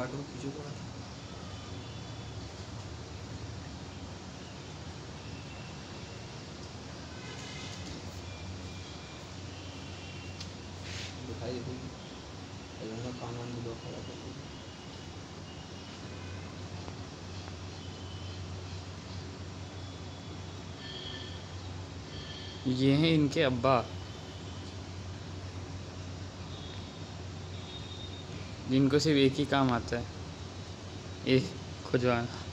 काटो खींचो थोड़ा दिखाई देगी कान वान भी दो खड़ा कर ये हैं इनके अब्बा। जिनको सिर्फ़ एक ही काम आता है ये खुजवाना।